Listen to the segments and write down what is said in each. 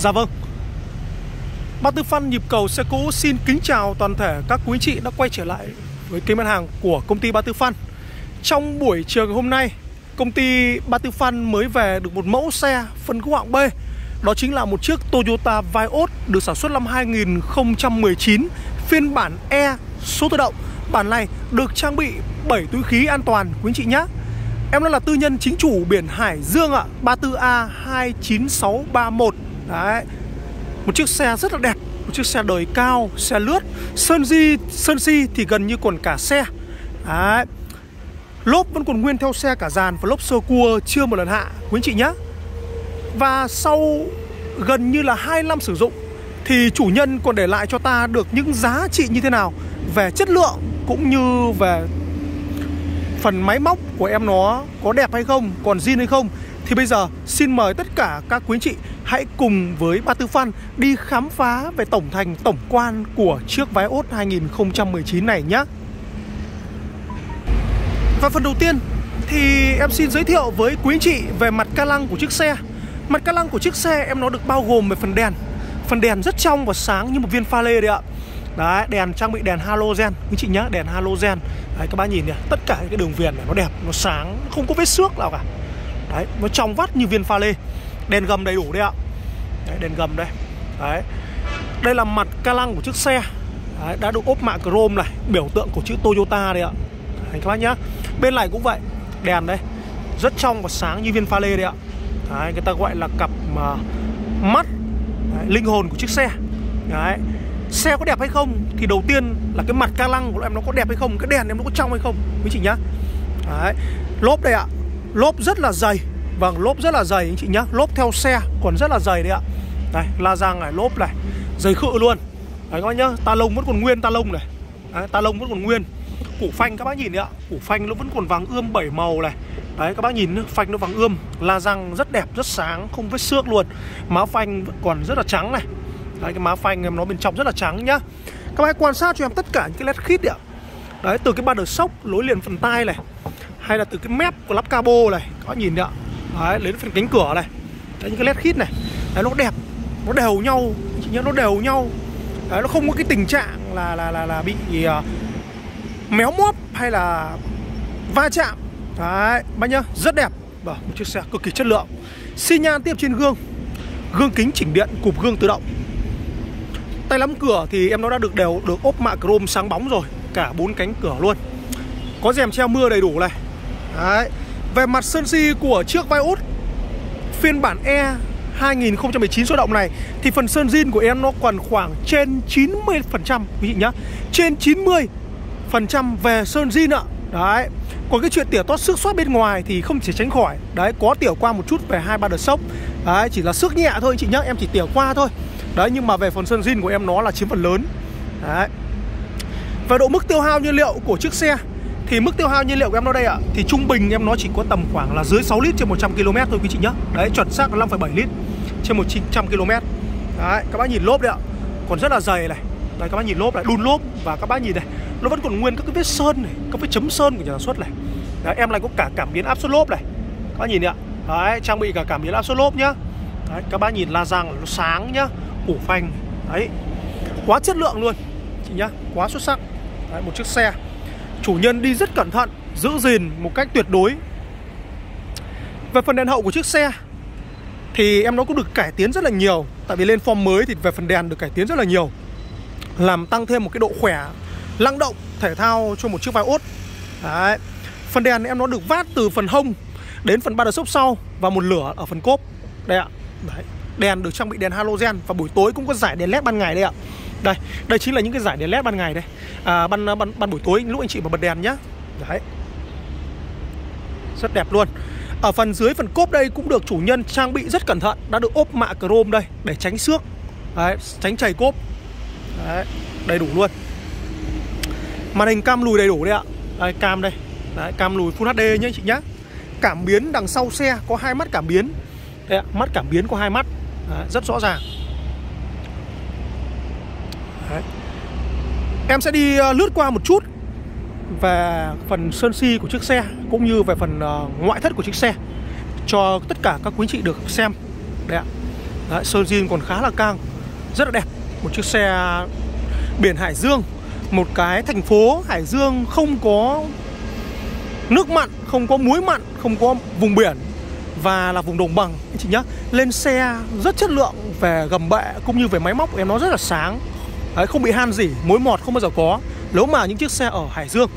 Dạ vâng. Ba Tư Phan nhịp cầu xe cũ xin kính chào toàn thể các quý chị đã quay trở lại với kênh bán hàng của công ty Ba Tư Phan. Trong buổi chiều ngày hôm nay, Công ty Ba Tư Phan mới về được một mẫu xe phân khúc hạng B. Đó chính là một chiếc Toyota Vios được sản xuất năm 2019 Phiên bản E số tự động. Bản này được trang bị 7 túi khí an toàn, quý chị nhé. Em đó là tư nhân chính chủ biển Hải Dương ạ 34A29631 Đấy. Một chiếc xe rất là đẹp Một chiếc xe đời cao, xe lướt. Sơn di, sơn si thì gần như còn cả xe. Đấy. Lốp vẫn còn nguyên theo xe cả dàn Và lốp sơ cua chưa một lần hạ. Quý anh chị nhé Và sau gần như là 2 năm sử dụng Thì chủ nhân còn để lại cho ta được những giá trị như thế nào Về chất lượng cũng như về phần máy móc của em nó có đẹp hay không, còn zin hay không. Thì bây giờ xin mời tất cả các quý chị hãy cùng với Ba Tư Phan đi khám phá về tổng thành tổng quan của chiếc váy ốt 2019 này nhé Và phần đầu tiên thì em xin giới thiệu với quý chị về mặt ca lăng của chiếc xe. Mặt ca lăng của chiếc xe em nó được bao gồm về phần đèn. Phần đèn rất trong và sáng như một viên pha lê đấy ạ. Đấy, đèn trang bị đèn halogen. Quý chị nhá, đèn halogen. Đấy, các bác nhìn này, tất cả những cái đường viền này nó đẹp, nó sáng, không có vết xước nào cả. Đấy, nó trong vắt như viên pha lê. Đèn gầm đầy đủ đấy ạ. Đấy, đèn gầm đây. Đấy. Đây là mặt ca lăng của chiếc xe. Đấy, đã được ốp mạ chrome này Biểu tượng của chữ Toyota đây ạ. Đấy, các bác nhá. Bên này cũng vậy. Đèn đây. Rất trong và sáng như viên pha lê đấy ạ. Đấy, người ta gọi là cặp mà mắt đấy, Linh hồn của chiếc xe. Đấy. Xe có đẹp hay không? Thì đầu tiên là cái mặt ca lăng của em nó có đẹp hay không? Cái đèn em nó có trong hay không? Quý chị nhá. Đấy. Lốp đây ạ. Lốp rất là dày. Vâng lốp rất là dày anh chị nhá. Lốp theo xe còn rất là dày đấy ạ. Đây la răng này lốp này. Dày khự luôn. Đấy các bác nhá Ta lông vẫn còn nguyên ta lông này. Đấy, ta lông vẫn còn nguyên. Củ phanh các bác nhìn đấy ạ. Củ phanh nó vẫn còn vàng ươm bảy màu này. Đấy các bác nhìn phanh nó vàng ươm La răng rất đẹp rất sáng không vết xước luôn. Má phanh còn rất là trắng này. Đấy cái má phanh em nó bên trong rất là trắng nhá. Các bác quan sát cho em tất cả những cái led khít ạ. Đấy từ cái ba đờ sốc lối liền phần tai này hay là từ cái mép của lắp cabo này. Có nhìn được Đấy đến phần cánh cửa này. Đấy những cái led khít này. Đấy nó đẹp. Nó đều nhau. Chị nhớ nó đều nhau. Đấy nó không có cái tình trạng là là là, là bị uh, méo móp hay là va chạm. Đấy bác nhá Rất đẹp. Và một chiếc xe cực kỳ chất lượng. Xi nhan tiếp trên gương. Gương kính chỉnh điện cụp gương tự động. Tay nắm cửa thì em nó đã được đều được ốp mạ chrome sáng bóng rồi. Cả bốn cánh cửa luôn. Có rèm treo mưa đầy đủ này. Đấy. Về mặt sơn si của chiếc Vios Phiên bản E 2019 số động này Thì phần sơn zin của em nó còn khoảng trên 90% Quý vị nhá. Trên 90% về sơn zin ạ. Đấy. Còn cái chuyện tỉa tót xước xoát bên ngoài thì không thể tránh khỏi. Đấy, có tỉa qua một chút về hai ba đợt sốc. Đấy, chỉ là xước nhẹ thôi chị nhá, em chỉ tỉa qua thôi. Đấy nhưng mà về phần sơn zin của em nó là chiếm phần lớn. Đấy. Về độ mức tiêu hao nhiên liệu của chiếc xe thì mức tiêu hao nhiên liệu của em nó đây ạ. Thì trung bình em nó chỉ có tầm khoảng là dưới 6 lít trên 100 km thôi quý chị nhá. Đấy chuẩn xác là 5,7 lít trên 100 km Đấy các bác nhìn lốp đấy ạ. Còn rất là dày này. Đây các bác nhìn lốp này đun lốp Và các bác nhìn này Nó vẫn còn nguyên các cái vết sơn này Các vết chấm sơn của nhà sản xuất này. Đấy em này có cả cảm biến áp suất lốp này. Các bác nhìn này ạ. Đấy trang bị cả cảm biến áp suất lốp nhá. Đấy các bác nhìn la răng nó sáng nhá củ phanh đấy quá chất lượng luôn chị nhá quá xuất sắc. Đấy, một chiếc xe chủ nhân đi rất cẩn thận, giữ gìn một cách tuyệt đối. Về phần đèn hậu của chiếc xe, thì em nó cũng được cải tiến rất là nhiều. Tại vì lên form mới thì về phần đèn được cải tiến rất là nhiều, làm tăng thêm một cái độ khỏe năng động thể thao cho một chiếc Vios. Đấy, phần đèn em nó được vát từ phần hông đến phần ba đờ sốc sau và một lửa ở phần cốp. Đây ạ. Đấy, Đèn được trang bị đèn halogen Và buổi tối cũng có giải đèn led ban ngày đây ạ. Đây, đây chính là những cái giải đèn led ban ngày đây. À, ban, ban, ban buổi tối lúc anh chị mà bật đèn nhá. Đấy. Rất đẹp luôn. Ở phần dưới phần cốp đây cũng được chủ nhân trang bị rất cẩn thận Đã được ốp mạ chrome đây Để tránh xước. Đấy, tránh chảy cốp. Đấy, đầy đủ luôn. Màn hình cam lùi đầy đủ đây ạ. Đây, cam đây. Đấy, cam lùi Full HD nhé anh chị nhá. Cảm biến đằng sau xe có hai mắt cảm biến. Đây ạ, mắt cảm biến có hai mắt. Đấy, rất rõ ràng. Em sẽ đi ờ, lướt qua một chút về phần sơn si của chiếc xe cũng như về phần ờ, ngoại thất của chiếc xe cho tất cả các quý chị được xem. Đây ạ. Đấy, sơn zin còn khá là căng Rất là đẹp Một chiếc xe biển Hải Dương Một cái thành phố Hải Dương không có nước mặn, không có muối mặn, không có vùng biển và là vùng đồng bằng anh chị nhá. Lên xe rất chất lượng về gầm bệ cũng như về máy móc của em nó rất là sáng. Đấy, không bị han gì, mối mọt không bao giờ có. Nếu mà những chiếc xe ở Hải Dương.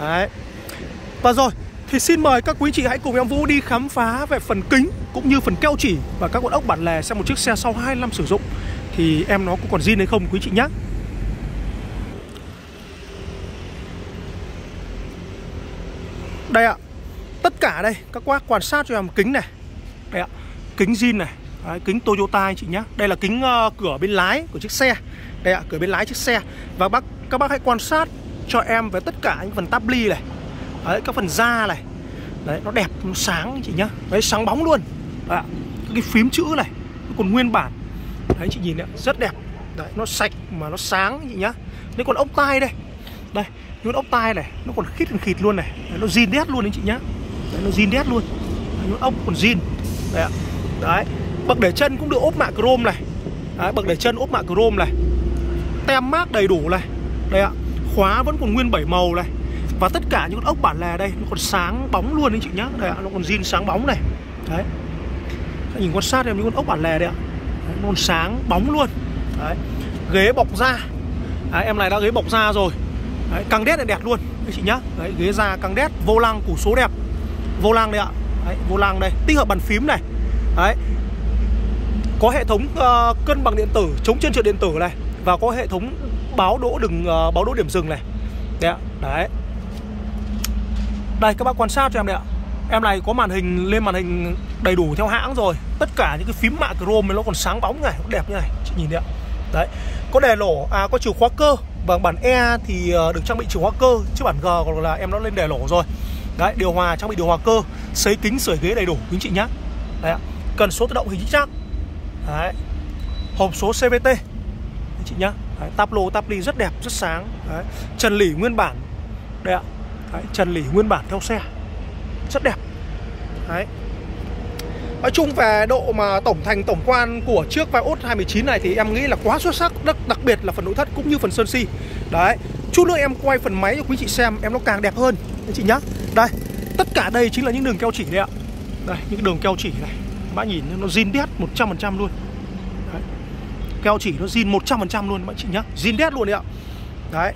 Đấy. Và rồi, thì xin mời các quý chị hãy cùng em Vũ đi khám phá về phần kính cũng như phần keo chỉ và các con ốc bản lề xem một chiếc xe sau 2 năm sử dụng thì em nó có còn zin hay không quý chị nhé. Đây ạ Tất cả đây Các bác quan sát cho em kính này Đây ạ Kính zin này Đấy, Kính Toyota anh chị nhé Đây là kính uh, cửa bên lái của chiếc xe đây ạ Cửa bên lái chiếc xe. Và bác các bác hãy quan sát cho em về tất cả những phần táp ly này. Đấy các phần da này. Đấy nó đẹp Nó sáng anh chị nhá. Đấy sáng bóng luôn. Đấy, Cái phím chữ này Nó còn nguyên bản. Đấy chị nhìn ạ Rất đẹp. Đấy nó sạch mà nó sáng anh chị nhá. Đấy còn ốc tai đây. Đây Những ốc tai này Nó còn khít khít luôn này. Đấy, Nó zin đét luôn anh chị nhá. Đấy, nó zin đét luôn. Đấy, ốc còn zin. Đấy ạ. Đấy Bậc để chân cũng được ốp mạ chrome này. Đấy, bậc để chân ốp mạ chrome này. Tem mát đầy đủ này. Đây ạ Khóa vẫn còn nguyên bảy màu này. Và tất cả những con ốc bản lề đây Nó còn sáng bóng luôn anh chị nhá. Đây ạ Nó còn zin sáng bóng này. Đấy. Các nhìn quan sát em những con ốc bản lề đây ạ. Đấy, Nó còn sáng bóng luôn. Đấy Ghế bọc da. Đấy, em này đã ghế bọc da rồi. Đấy, căng đét này đẹp luôn anh chị nhá. Đấy, ghế da căng đét vô lăng củ số đẹp. Vô lăng đây ạ. Đấy, vô lăng đây tích hợp bàn phím này. Đấy. Có hệ thống uh, cân bằng điện tử chống chân trượt điện tử này và có hệ thống báo đỗ đừng uh, báo đỗ điểm dừng này. Đấy ạ đấy. Đây các bác quan sát cho em đấy ạ. Em này có màn hình lên màn hình đầy đủ theo hãng rồi. Tất cả những cái phím mạ chrome nó còn sáng bóng này đẹp như này. Chị nhìn đấy ạ. Đấy. Có đèn lỗ à có chìa khóa cơ. Và bản E thì uh, được trang bị chìa khóa cơ chứ bản G còn là em nó lên đèn lỗ rồi. Đấy điều hòa trang bị điều hòa cơ sấy kính sưởi ghế đầy đủ quý chị nhá. Đấy ạ. Cần số tự động hình chính xác. Đấy. Hộp số CVT Chị nhá. Đấy, Táp lô táp ly rất đẹp, rất sáng. Đấy. Trần lỉ nguyên bản. Đây ạ. Đấy, Trần lỉ nguyên bản theo xe. Rất đẹp. Đấy. Nói chung về độ mà tổng thành tổng quan của chiếc Vios 219 này thì em nghĩ là quá xuất sắc đặc, đặc biệt là phần nội thất cũng như phần sơn si. Đấy Chút nữa em quay phần máy cho quý chị xem em nó càng đẹp hơn. Anh chị nhá. Đây Tất cả đây chính là những đường keo chỉ đấy ạ. Đây những đường keo chỉ này. Bạn nhìn nó zin đét 100% luôn. Keo chỉ, nó zin 100% luôn bạn chị nhá. Zin đét luôn đấy ạ. Đấy.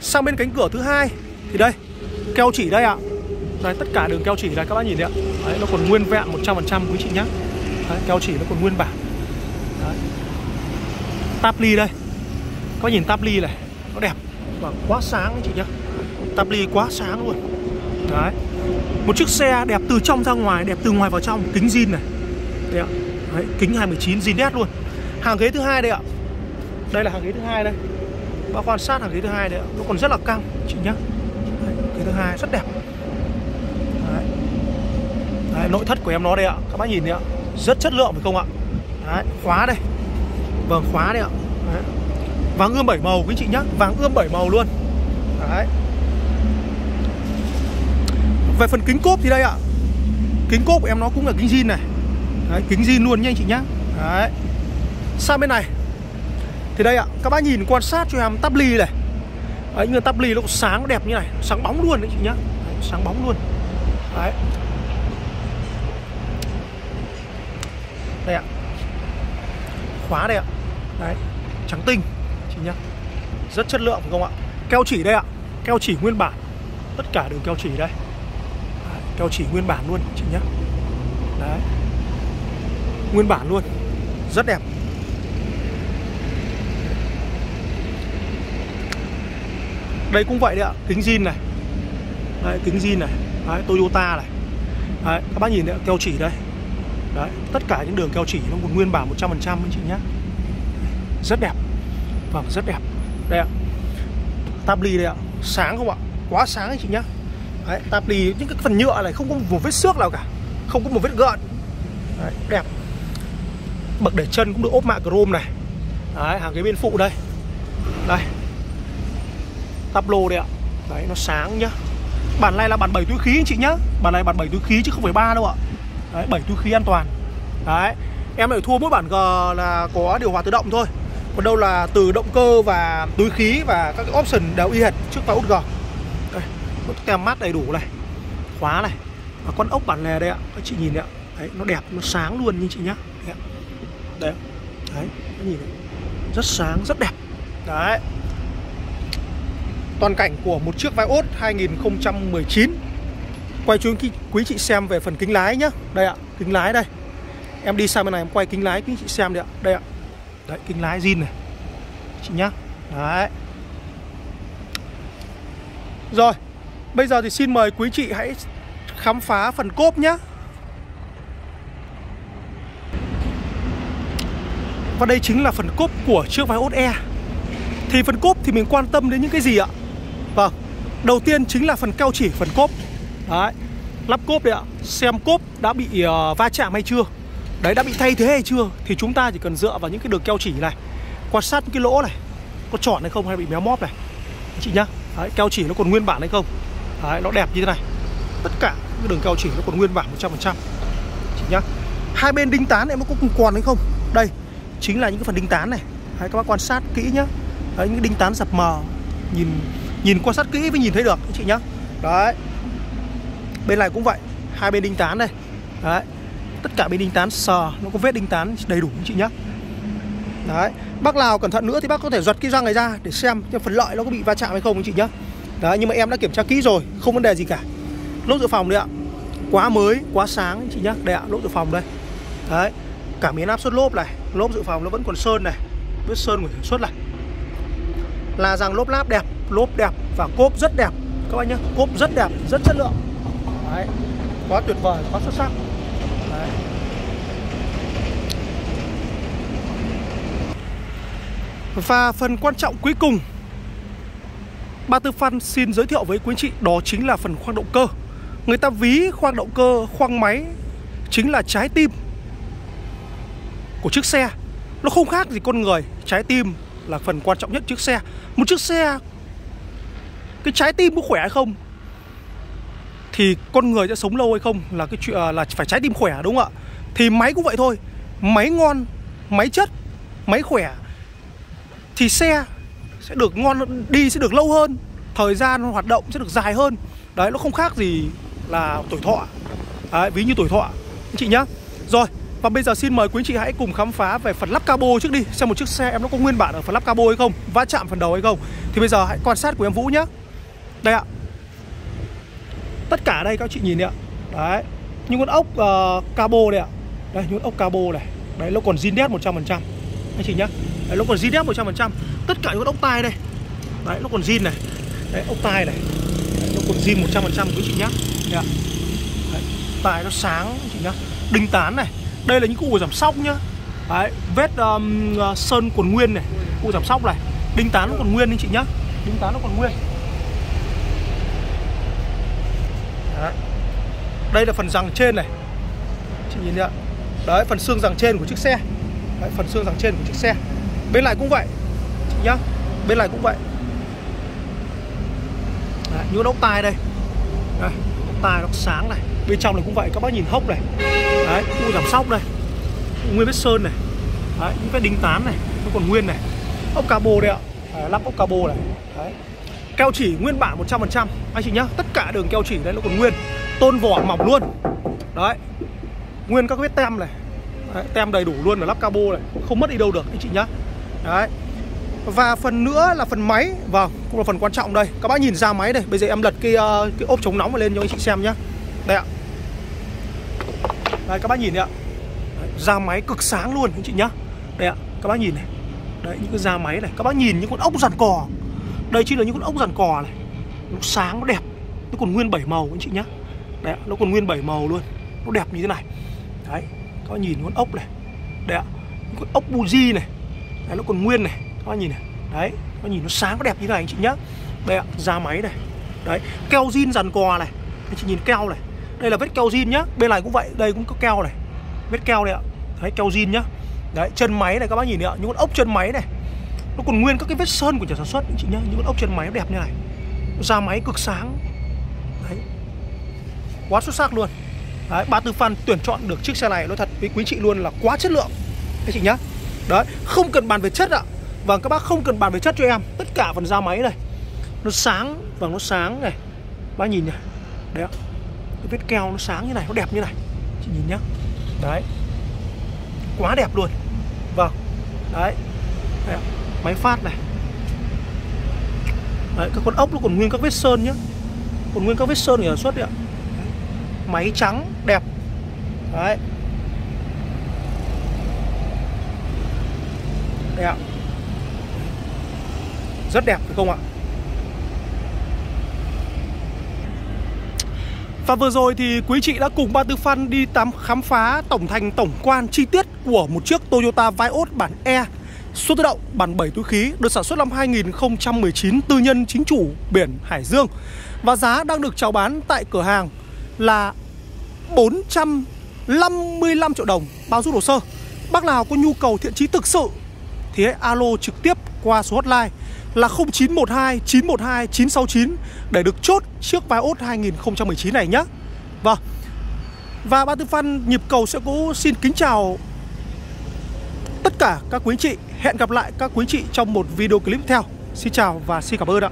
Sang bên cánh cửa thứ hai, Thì đây, Keo chỉ đây ạ. Đây, tất cả đường keo chỉ này các bạn nhìn đấy ạ. Đấy, nó còn nguyên vẹn 100% quý chị nhá. Đấy, keo chỉ nó còn nguyên bản. Đấy. Táp ly đây. Các nhìn táp ly này, Nó đẹp Và quá sáng chị nhá. Táp ly quá sáng luôn. Đấy. Một chiếc xe đẹp từ trong ra ngoài, Đẹp từ ngoài vào trong, Kính zin này. Đấy ạ. Đấy, Kính 219 zin nét luôn. Hàng ghế thứ hai đây ạ. Đây là hàng ghế thứ hai đây. Bác quan sát hàng ghế thứ hai đây ạ. Nó còn rất là căng Chị nhá. Đấy, Ghế thứ hai rất đẹp. Đấy. Đấy, Nội thất của em nó đây ạ. Các bác nhìn đây ạ. Rất chất lượng phải không ạ? Đấy, Khóa đây. Vâng khóa đây ạ. Đấy. Vàng ươm bảy màu quý chị nhá. Vàng ươm bảy màu luôn. Đấy. Về phần kính cốp thì đây ạ. Kính cốp của em nó cũng là kính zin này. Đấy, kính zin luôn nha anh chị nhá. Đấy. Sang bên này. Thì đây ạ, các bác nhìn quan sát cho em tắp ly này. Đấy, nhưng tắp ly nó sáng đẹp như này Sáng bóng luôn đấy chị nhá. Đấy, Sáng bóng luôn. Đấy. Đây ạ. Khóa đây ạ. Đấy Trắng tinh Chị nhá. Rất chất lượng phải không ạ? Keo chỉ đây ạ. Keo chỉ nguyên bản. Tất cả đều keo chỉ đây. Keo chỉ nguyên bản luôn chị nhé đấy nguyên bản luôn. Rất đẹp. Đây cũng vậy đấy ạ. Kính zin này. Đấy, kính zin này. Đấy, Toyota này. Đấy, các bác nhìn đấy keo chỉ đây. Đấy tất cả những đường keo chỉ nó còn nguyên bản 100% anh chị nhé rất đẹp. Vâng rất đẹp. Đây ạ. Tab ly đây ạ. Sáng không ạ? Quá sáng anh chị nhé Đấy, tạp những cái phần nhựa này không có một vết xước nào cả. Không có một vết gợn. Đấy, đẹp. Bậc để chân cũng được ốp mạ chrome này. Đấy, hàng cái bên phụ đây. Đây. Tắp lô đây ạ. Đấy, nó sáng nhá. Bản này là bản 7 túi khí anh chị nhá. Bản này bản 7 túi khí chứ không phải ba đâu ạ. Đấy, 7 túi khí an toàn. Đấy Em lại thua mỗi bản G là có điều hòa tự động thôi. Còn đâu là từ động cơ và túi khí và các cái option đều y hệt trước và út G. Đây Tem mát đầy đủ này. Khóa này. Và con ốc bản lề đây ạ. Các chị nhìn đấy ạ. Đấy nó đẹp nó sáng luôn như chị nhá. Đấy Đấy. Đấy nhìn này. Rất sáng rất đẹp. Đấy. Toàn cảnh của một chiếc vai ốt 2019 Quay chú quý chị xem về phần kính lái nhá. Đây ạ, kính lái đây. Em đi sang bên này em quay kính lái quý chị xem đây ạ. Đây ạ. Đấy, kính lái zin này. Chị nhá. Đấy. Rồi Bây giờ thì xin mời quý chị hãy khám phá phần cốp nhá. Và đây chính là phần cốp của chiếc váy ốt E. Thì phần cốp thì mình quan tâm đến những cái gì ạ? Vâng Đầu tiên chính là phần keo chỉ phần cốp. Đấy Lắp cốp đấy ạ. Xem cốp đã bị uh, va chạm hay chưa? Đấy đã bị thay thế hay chưa? Thì chúng ta chỉ cần dựa vào những cái đường keo chỉ này Quan sát những cái lỗ này Có tròn hay không hay bị méo móp này. Chị nhá. Đấy, Keo chỉ nó còn nguyên bản hay không? Đấy, Nó đẹp như thế này. Tất cả những đường keo chỉ nó còn nguyên bản 100% Chị nhá. Hai bên đinh tán em nó có cùng còn hay không? Đây Chính là những cái phần đinh tán này. Hãy Các bác quan sát kỹ nhá. Đấy, những đinh tán dập mờ Nhìn nhìn quan sát kỹ mới nhìn thấy được chị nhá. Đấy. Bên này cũng vậy Hai bên đinh tán đây. Đấy. Tất cả bên đinh tán sờ Nó có vết đinh tán đầy đủ chị nhá. Đấy. Bác nào cẩn thận nữa thì bác có thể giật cái răng này ra Để xem phần lợi nó có bị va chạm hay không chị nhá. Đấy nhưng mà em đã kiểm tra kỹ rồi Không vấn đề gì cả. Lốp dự phòng đấy ạ. Quá mới, quá sáng chị nhá. Đây ạ, lốp dự phòng đây. Đấy. Cả miếng áp suất lốp này Lốp dự phòng nó vẫn còn sơn này Vết sơn của sản xuất này. Là rằng lốp láp đẹp Lốp đẹp và cốp rất đẹp. Các bạn nhá Cốp rất đẹp, rất chất lượng. Đấy Quá tuyệt vời, quá xuất sắc. Đấy. Và phần quan trọng cuối cùng Ba Tư Phan xin giới thiệu với quý anh chị Đó chính là phần khoang động cơ. Người ta ví khoang động cơ, khoang máy Chính là trái tim. Của chiếc xe. Nó không khác gì con người Trái tim là phần quan trọng nhất chiếc xe. Một chiếc xe Cái trái tim có khỏe hay không? Thì con người sẽ sống lâu hay không Là cái chuyện à, là phải trái tim khỏe đúng không ạ? Thì máy cũng vậy thôi. Máy ngon, máy chất, máy khỏe. Thì xe sẽ được ngon đi sẽ được lâu hơn thời gian hoạt động sẽ được dài hơn. Đấy nó không khác gì là tuổi thọ. Đấy, ví như tuổi thọ. Anh chị nhá. Rồi và bây giờ xin mời quý anh chị hãy cùng khám phá về phần lắp cabo trước đi. Xem một chiếc xe em nó có nguyên bản ở phần lắp cabo hay không Va chạm phần đầu hay không. Thì bây giờ hãy quan sát của em Vũ nhé Đây ạ. Tất cả đây các chị nhìn đi ạ. Đấy. Những con ốc uh, cabo đây ạ. Đây những con ốc cabo này. Đấy nó còn zin đét 100% Anh chị nhá. Đấy nó còn zin đét 100% Tất cả những con ốc tai đây. Đấy nó còn zin này. Đấy ốc tai này. Đấy, Nó còn zin 100% quý chị nhá. Đây ạ. Đấy, tai nó sáng chị nhá. Đinh tán này đây là những cụ giảm sóc nhá. Đấy, vết um, à, sơn còn nguyên này Cụ giảm sóc này. Đinh tán nó còn nguyên anh chị nhá. Đinh tán nó còn nguyên. Đấy. Đây là phần răng trên này. Chị nhìn ạ Đấy, phần xương răng trên của chiếc xe. Đấy, phần xương răng trên của chiếc xe. Bên lại cũng vậy. Chị nhá. Bên lại cũng vậy. Đấy, những ốc tai đây. Đây, ốc tai nó sáng này. Bên trong này cũng vậy, các bác nhìn hốc này. Đấy, u giảm sóc đây Nguyên vết sơn này. Đấy, những vết đinh tán này, nó còn nguyên này. Ốc cabo đây ạ, Đấy, lắp ốc cabo này. Đấy. Keo chỉ nguyên bản 100% Anh chị nhá, tất cả đường keo chỉ đấy nó còn nguyên. Tôn vỏ mỏng luôn. Đấy. Nguyên các vết tem này. Đấy, Tem đầy đủ luôn là lắp cabo này. Không mất đi đâu được anh chị nhá. Đấy. Và phần nữa là phần máy. Vâng, cũng là phần quan trọng đây. Các bác nhìn ra máy đây. Bây giờ em lật cái, uh, cái ốp chống nóng lên cho anh chị xem nhá. Đây ạ. Đây các bác nhìn đấy ạ. Đấy, Da máy cực sáng luôn anh chị nhá. Đây ạ, các bác nhìn này. Đấy, những cái da máy này. Các bác nhìn những con ốc giàn cò. Đây chính là những con ốc giàn cò này. Nó sáng, nó đẹp. Nó còn nguyên bảy màu anh chị nhá. Đấy ạ, nó còn nguyên bảy màu luôn. Nó đẹp như thế này. Đấy, các bác nhìn con ốc này. Đây ạ, những con ốc buji này. Đấy, nó còn nguyên này. Các bác nhìn này. Đấy nó nhìn nó sáng nó đẹp như thế này anh chị nhá. Đây ạ da máy này. Đấy keo zin dàn cò này. Anh chị nhìn keo này đây là vết keo zin nhá. Bên này cũng vậy. Đây cũng có keo này. Vết keo này ạ. Đấy keo zin nhá. Đấy chân máy này các bác nhìn này ạ. Những con ốc chân máy này. Nó còn nguyên các cái vết sơn của nhà sản xuất anh chị nhá. Những con ốc chân máy đẹp như này. Ra máy cực sáng. Đấy. Quá xuất sắc luôn. Đấy, ba tư fan tuyển chọn được chiếc xe này. Nói thật với quý chị luôn là quá chất lượng. Các chị nhá. Đấy, không cần bàn về chất ạ. Vâng, các bác không cần bàn về chất cho em. Tất cả phần da máy này. Nó sáng, và nó sáng này. Bác nhìn này Đấy ạ vết keo nó sáng như này, nó đẹp như này. Chị nhìn nhá. Đấy. Quá đẹp luôn. Vâng. Đấy, Đấy Máy phát này. Đấy, các con ốc nó còn nguyên các vết sơn nhá. Còn nguyên các vết sơn ở sản xuất đấy ạ. Máy trắng, đẹp. Đấy. Đẹp, Rất đẹp phải không ạ? Và vừa rồi thì quý chị đã cùng Ba Tư Phan đi tắm khám phá tổng thành tổng quan chi tiết của một chiếc Toyota Vios bản E. Số tự động, bản 7 túi khí, được sản xuất năm 2019 tư nhân chính chủ biển Hải Dương. Và giá đang được chào bán tại cửa hàng là 455 triệu đồng. Bao rút hồ sơ, Bác nào có nhu cầu thiện chí thực sự thì hãy alo trực tiếp qua số hotline là 0912 912 969 để được chốt chiếc Vios 2019 này nhé. Vâng. Và Ba Tư Phan nhịp cầu sẽ cũng xin kính chào tất cả các quý chị. Hẹn gặp lại các quý chị trong một video clip tiếp theo. Xin chào và xin cảm ơn ạ.